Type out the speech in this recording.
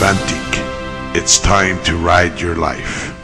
authentic. It's time to ride your life.